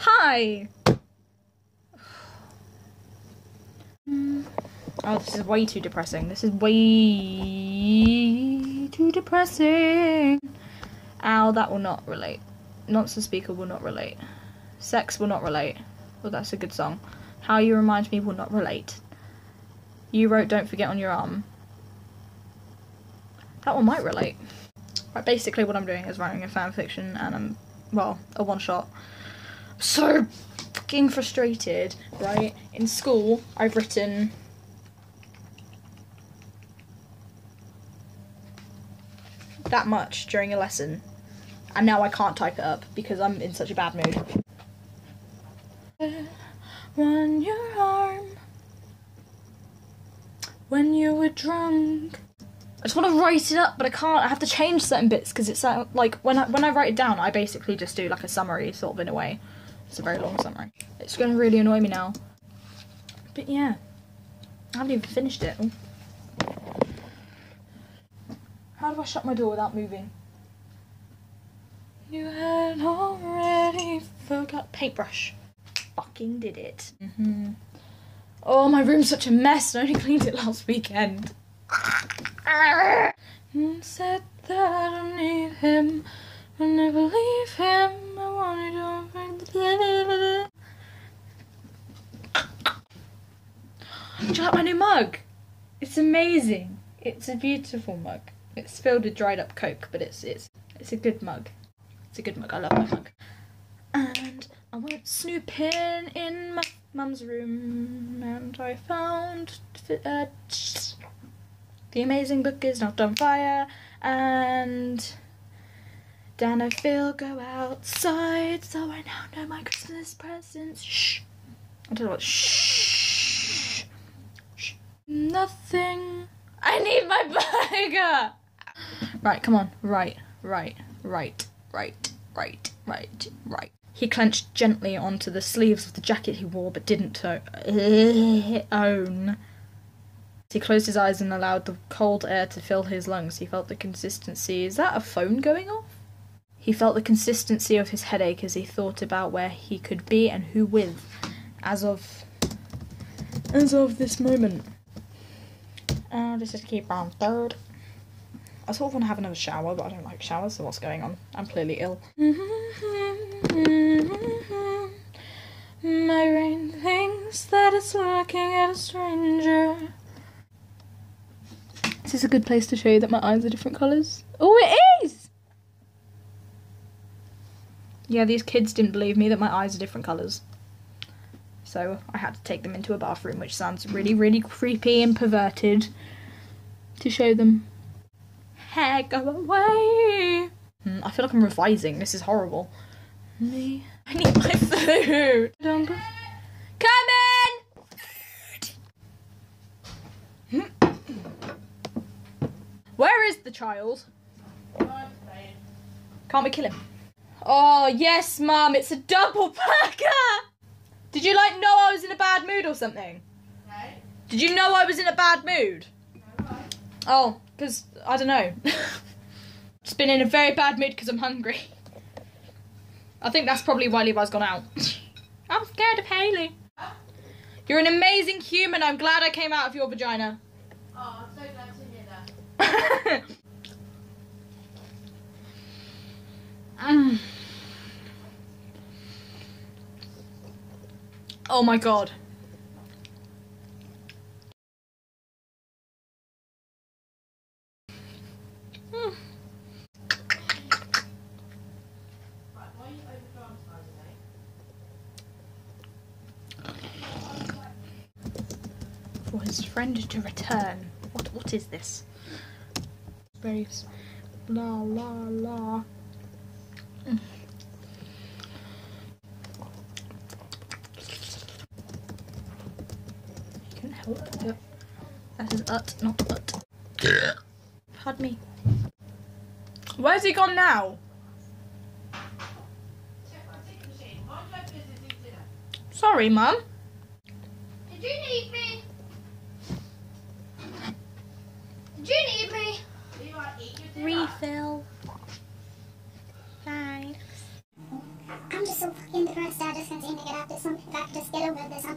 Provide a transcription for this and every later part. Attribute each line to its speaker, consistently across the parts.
Speaker 1: Hi! Oh, this is way too depressing. This is way too depressing. Ow, that will not relate. Nonsense speaker will not relate. Sex will not relate. Well, that's a good song. How you remind me will not relate. You wrote Don't Forget on your arm. That one might relate. Right, basically what I'm doing is writing a fan fiction and I'm, well, a one shot. So fucking frustrated, right? In school, I've written that much during a lesson and now I can't type it up because I'm in such a bad mood. When your arm when you were drunk. I just want to write it up, but I can't. I have to change certain bits because it's uh, like when I when I write it down, I basically just do like a summary, sort of in a way. It's a very long summary. It's going to really annoy me now. But yeah, I haven't even finished it. How do I shut my door without moving? You had already forgot paintbrush. Fucking did it. Mm-hmm. Oh, my room's such a mess. I only cleaned it last weekend. Mm, Said that I don't need him. I never leave him. I wanted to. Do you like my new mug? It's amazing. It's a beautiful mug. It's filled with dried up coke, but it's it's it's a good mug. It's a good mug. I love my mug. And I went snooping in my mum's room, and I found uh, the amazing book is not on fire, and Dan and Phil go outside, so I now know my Christmas presents. Shh. I don't know what. Shh. Shh. Nothing. I need my burger. Right, come on. Right, right, right, right, right, right, right. He clenched gently onto the sleeves of the jacket he wore, but didn't own. He closed his eyes and allowed the cold air to fill his lungs. He felt the consistency. Is that a phone going off? He felt the consistency of his headache as he thought about where he could be and who with, as of, as of this moment. Uh, this is keep on third. I sort of want to have another shower, but I don't like showers, so what's going on? I'm clearly ill. My brain thinks that it's looking at a stranger. Is this a good place to show you that my eyes are different colours? Oh, it is! Yeah, these kids didn't believe me that my eyes are different colours. So I had to take them into a bathroom, which sounds really, really creepy and perverted to show them. Hair, go away! Hmm, I feel like I'm revising. This is horrible. Me. I need my food. Come in! Where is the child? Can't we kill him? Oh, yes, Mum, it's a double packer! Did you like know I was in a bad mood or something? Did you know I was in a bad mood? Oh, because, I don't know. Just been in a very bad mood because I'm hungry. I think that's probably why Levi's gone out. I'm scared of Haley. You're an amazing human. I'm glad I came out of your vagina.
Speaker 2: Oh, I'm so glad to hear that.
Speaker 1: Mm. Oh my god. Mm.
Speaker 2: Right, why are you over dramatizing me?
Speaker 1: For his friend to return. What what is this? Very la la la. Mm. That's an ut, not ut. Pardon me. Where's he gone now? Sorry, Mum.
Speaker 2: Did you need me? Did you need me?
Speaker 1: Refill. Thanks.
Speaker 3: I'm just so fucking depressed. I just can't seem to get up to something. Like, just get over this. I'm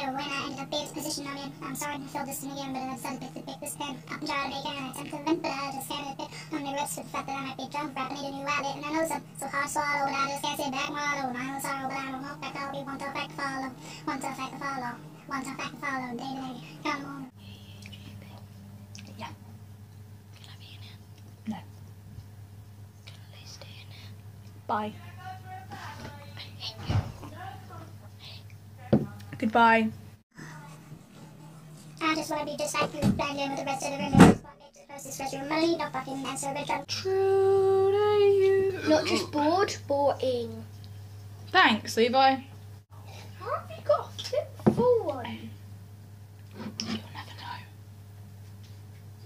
Speaker 3: or when I ended up in this position I'm in. I'm sorry to feel this in again, but I decided to pick this pen. I'm trying to make an attempt to vent, but I just can't admit. I'm regrets for the fact that I might be drunk, but I need a new outlet, and I know some. So hard swallowed, I just can't sit back and wallow. I know sorrow, but I don't know fact I'll be one tough fact to follow. One tough fact to follow. One tough fact to follow. Day to day. Come on.
Speaker 1: Yeah.
Speaker 4: Can I be in here?
Speaker 1: No.
Speaker 4: Can I stay in here?
Speaker 1: Bye.
Speaker 4: I hate you.
Speaker 1: Goodbye.
Speaker 3: I just be just like blend in with the rest of the room. and just want to express this restroom. Money, don't fucking but I'm
Speaker 1: True to you.
Speaker 4: Not just bored, boring.
Speaker 1: Thanks, Levi.
Speaker 4: How have you got a full one?
Speaker 1: You'll never know.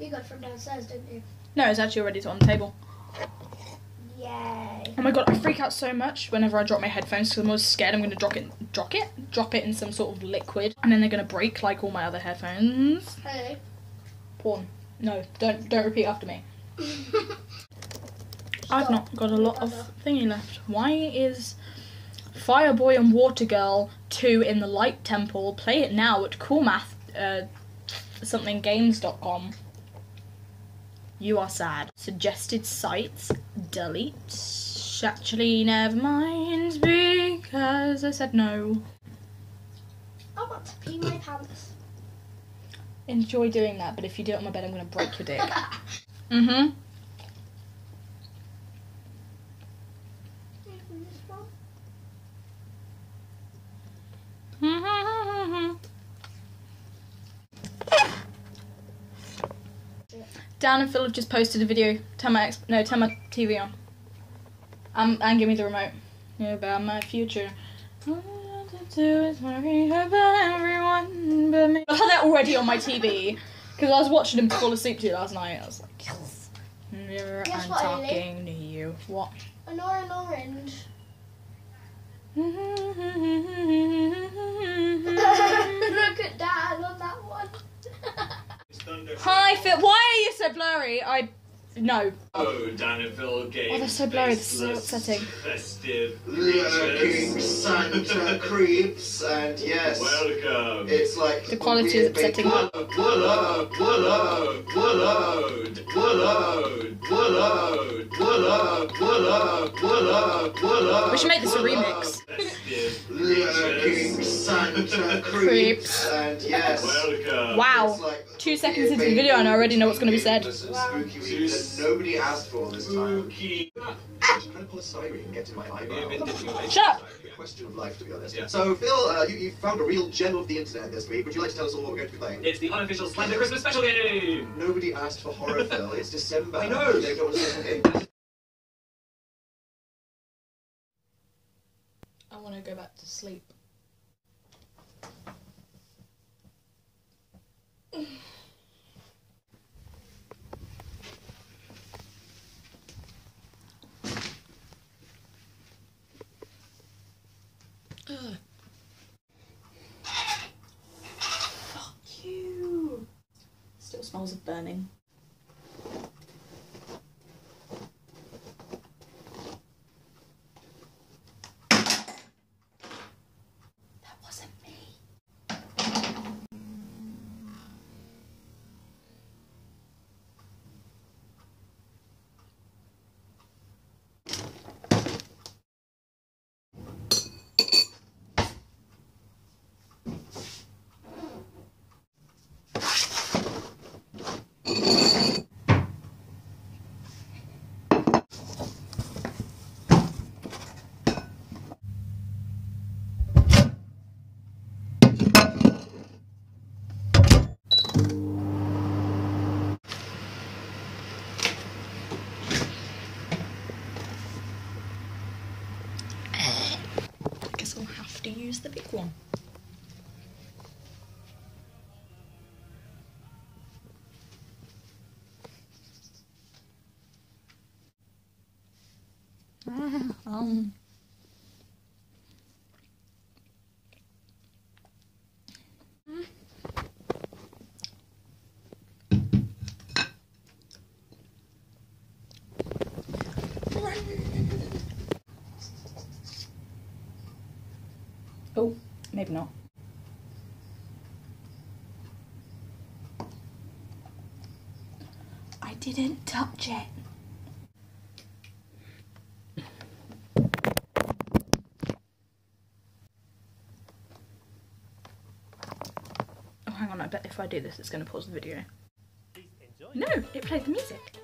Speaker 4: You got it from downstairs, didn't you?
Speaker 1: No, it's actually already on the table. Oh my god, I freak out so much whenever I drop my headphones because I'm always scared I'm gonna drop it, drop it, drop it in some sort of liquid, and then they're gonna break like all my other headphones.
Speaker 4: Hey.
Speaker 1: Porn. No, don't don't repeat after me. I've not got a lot of thingy left. Why is Fireboy and Water Girl 2 in the Light Temple? Play it now at coolmath uh, something games.com. You are sad. Suggested sites. Delete. Actually, never mind because I said no.
Speaker 4: I want to pee my pants.
Speaker 1: Enjoy doing that, but if you do it on my bed, I'm gonna break your dick. Mm-hmm. Dan and Phil have just posted a video. Turn my ex- no, turn my TV on. Um, and give me the remote. About my future. All I want to do is worry about everyone but me. I had that already on my TV because I was watching him fall asleep to last night. I was like, yes. Mirror,
Speaker 4: Guess
Speaker 1: I'm
Speaker 4: what, Lily?
Speaker 1: talking to you. What?
Speaker 4: An orange orange. Look at Dad on that one.
Speaker 1: Hi, Phil. Why are you so blurry? I no.
Speaker 5: Oh, Dan and Phil Games.
Speaker 1: Oh, they're so blurry. This is so upsetting.
Speaker 5: Festive.
Speaker 6: Lurking Santa creeps, and yes.
Speaker 5: Welcome.
Speaker 6: It's like.
Speaker 1: The quality is upsetting.
Speaker 5: Woolload, woolload, woolload.
Speaker 1: We should make this a remix.
Speaker 5: Festive
Speaker 6: Santa
Speaker 1: Creeps.
Speaker 6: creeps, and yes,
Speaker 1: Wow.
Speaker 6: it's like
Speaker 1: Two seconds into the video and I already know what's gonna be said.
Speaker 6: Christmas
Speaker 4: Wow.
Speaker 6: Spooky week that nobody asked for this time.
Speaker 5: Spooky.
Speaker 6: I'm trying to pull a siren and get in my eyebrow.
Speaker 1: Shut up.
Speaker 6: Question of life, to be honest.
Speaker 5: Yeah.
Speaker 6: So, Phil, uh, you, you found a real gem of the internet this week. Would you like to tell us all what we're going to be playing?
Speaker 5: It's the unofficial Slender Christmas special game.
Speaker 6: Nobody asked for horror, Phil. It's December.
Speaker 5: I know.
Speaker 6: They don't want to say anything.
Speaker 1: I want go back to sleep. Fuck you. Still smells of burning. Use the big one. um. Oh, maybe not. I didn't touch it. Oh, hang on, I bet if I do this, it's going to pause the video. No, it played the music.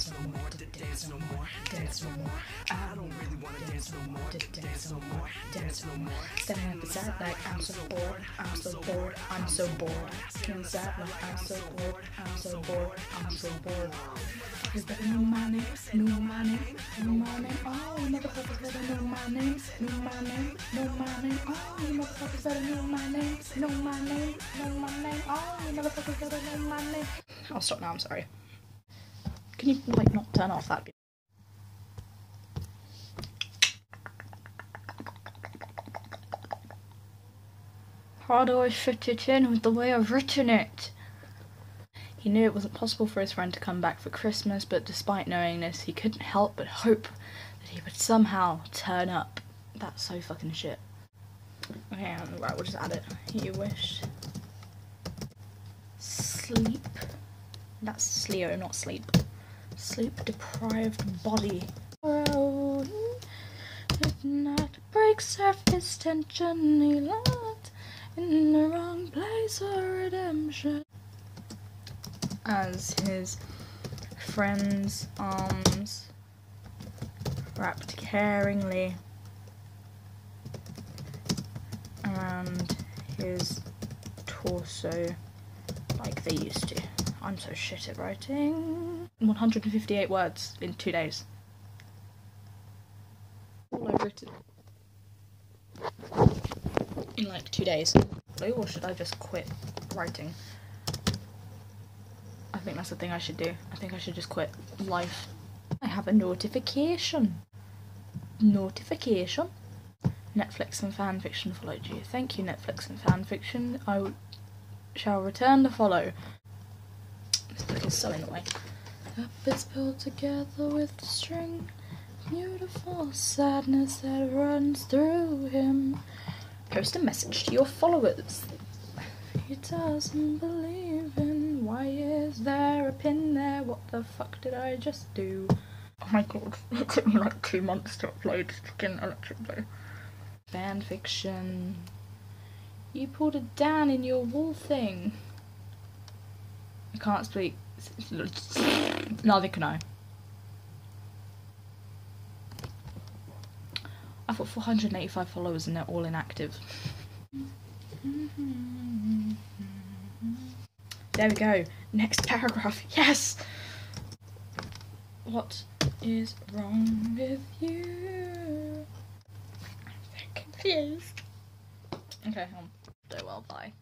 Speaker 7: dance no more, d- dance no more, dance no more. I don't really wanna dance no more, d- dance no more, dance no more.
Speaker 1: Standing at the side like I'm so bored, I'm so bored, I'm so bored. Inside like I'm so bored, I'm so bored, I'm so bored. Is that know my name? Know my name? Know my name? Oh, motherfuckers better know my name. Know my name? Know my name? Oh, motherfuckers better know my name. Know my name? Know my name? Oh, motherfuckers better know my name. I'll stop now. I'm sorry. Can you like not turn off that? How do I fit it in with the way I've written it? He knew it wasn't possible for his friend to come back for Christmas, but despite knowing this, he couldn't help but hope that he would somehow turn up. That's so fucking shit. Okay, um, right, we'll just add it. You wish. Sleep. That's Sleo, not sleep. Sleep deprived body. Midnight breaks surface tension, he locked in the wrong place of redemption. As his friend's arms wrapped caringly around his torso like they used to. I'm so shit at writing. 158 words in two days. All I've written. In like two days. Or should I just quit writing? I think that's the thing I should do. I think I should just quit life. I have a notification. Notification. Netflix and fanfiction followed you. Thank you, Netflix and fanfiction. I shall return the follow. So way. Up is pulled together with the string. Beautiful sadness that runs through him. Post a message to your followers. He doesn't believe in why is there a pin there? What the fuck did I just do? Oh my god, it took me like two months to upload fucking Electric Blue. Fan fiction. You pulled a Dan in your wall thing. I can't speak. Neither can I. I've got 485 followers and they're all inactive. There we go. Next paragraph. Yes! What is wrong with you? I'm so confused. Okay, um, do well, bye.